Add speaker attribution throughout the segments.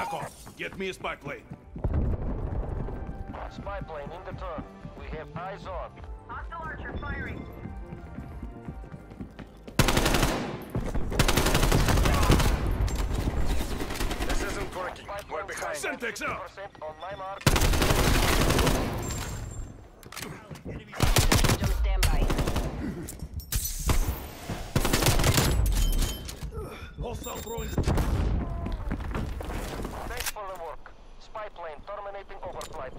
Speaker 1: Dakar, get me a spy plane.
Speaker 2: Spy plane in the turn. We have eyes on.
Speaker 3: Hostile archer firing.
Speaker 2: This isn't working. We're behind.
Speaker 1: Semtex out!
Speaker 2: on my mark.
Speaker 4: On standby.
Speaker 1: Hostile throwing.
Speaker 2: Work. Spy plane terminating overflight.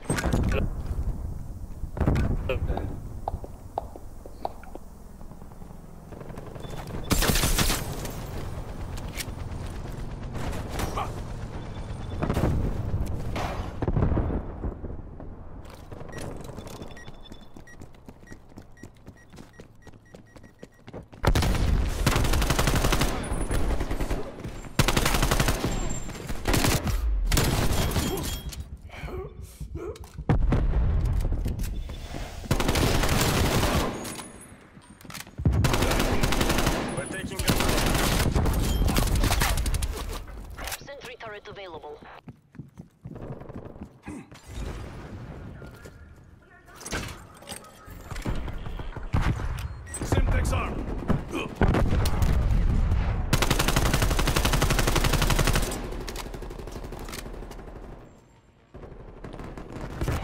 Speaker 2: We're taking
Speaker 4: Sentry turret available.
Speaker 1: Semtex arm.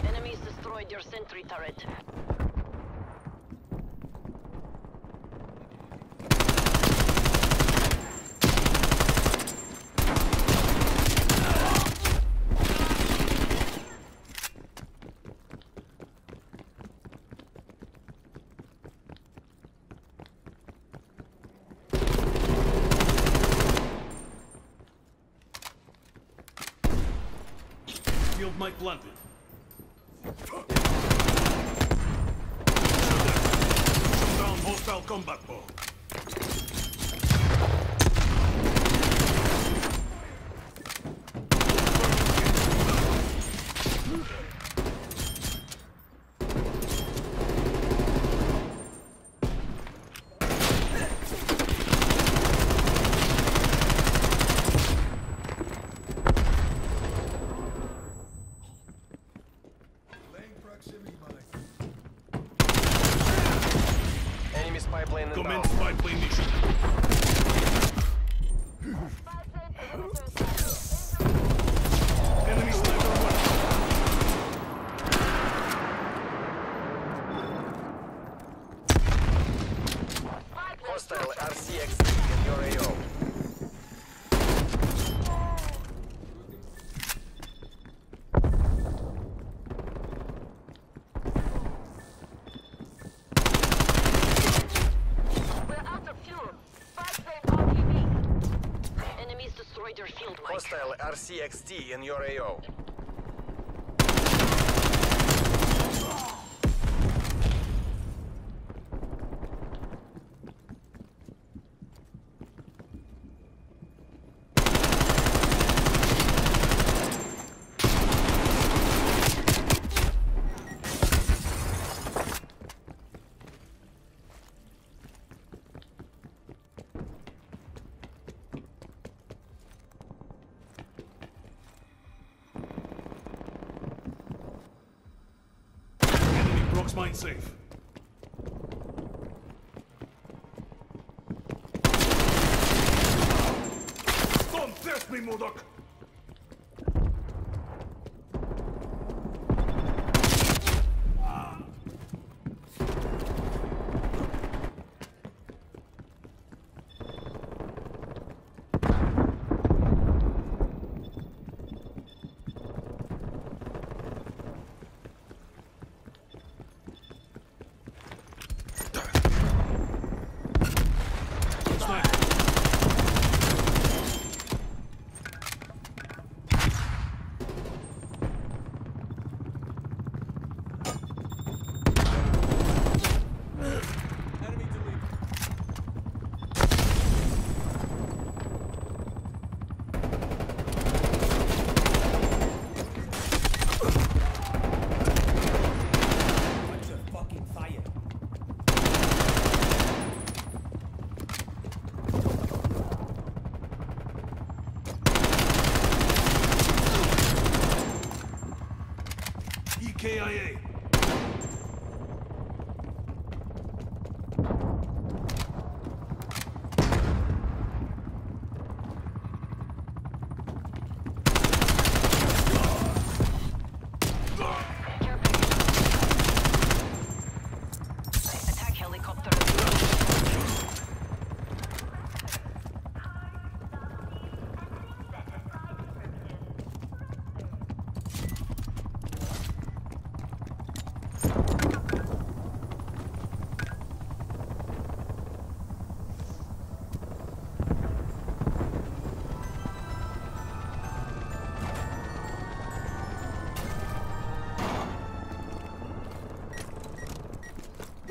Speaker 4: Enemies destroyed your sentry turret.
Speaker 1: Field mic planted. Shut down hostile combat
Speaker 2: bow. Spy plane inbound.
Speaker 1: Commence spy plane mission. Enemy sniper one.
Speaker 2: Hostile RCXD in your AO.
Speaker 3: We're out of fuel. Spy plane RTB.
Speaker 4: Enemies destroyed your field mic.
Speaker 2: Hostile RCXD in your AO.
Speaker 1: ain't safe. Don't test me, Modoc!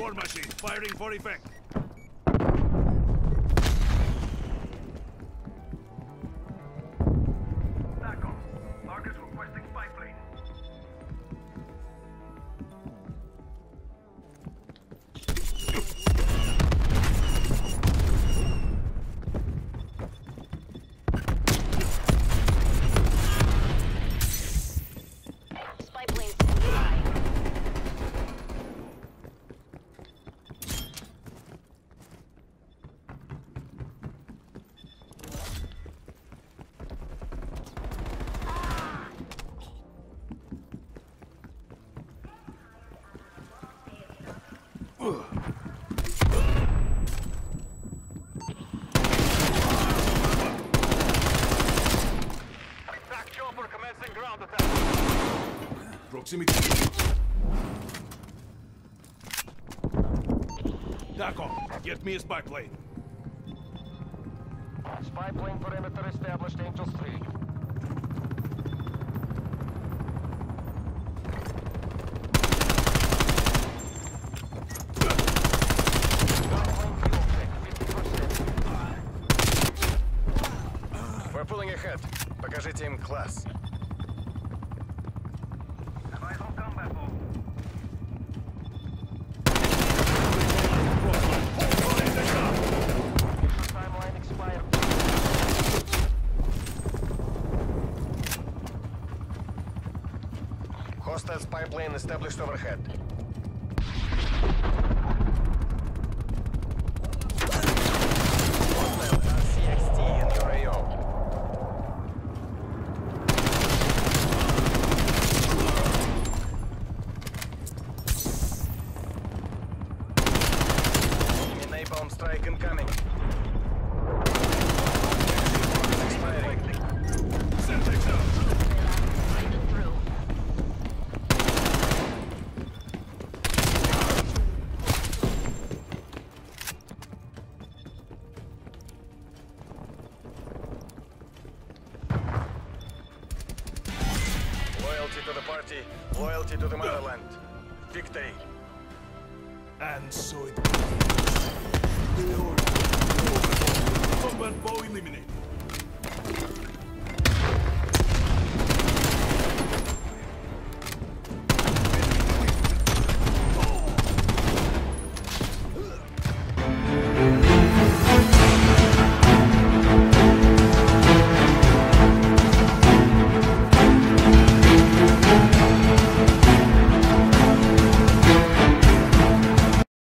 Speaker 1: War machine, firing for effect. Proximity. Daco, get me a spy plane.
Speaker 2: Spy plane perimeter established, Angels 3.
Speaker 5: We're pulling ahead. Покажите им класс. Established overhead. Loyalty to the party, loyalty to the motherland. Victory.
Speaker 1: And so it. Combat bow eliminated.